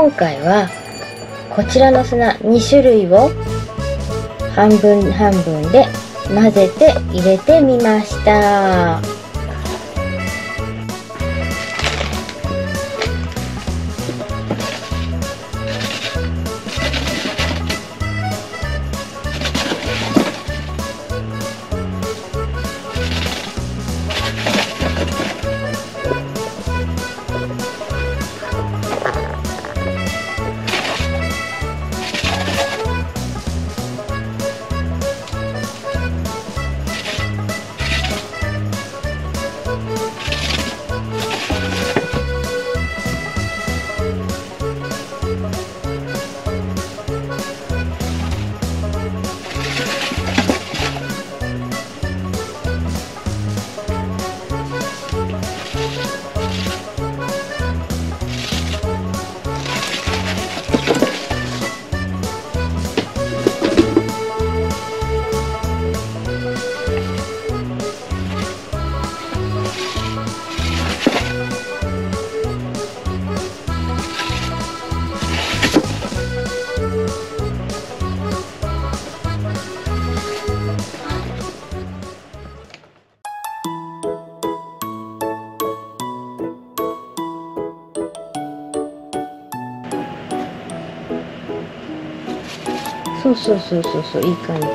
今回はこちらの砂2種類を半分半分で混ぜて入れてみました。そうそうそうそうそういい感じ。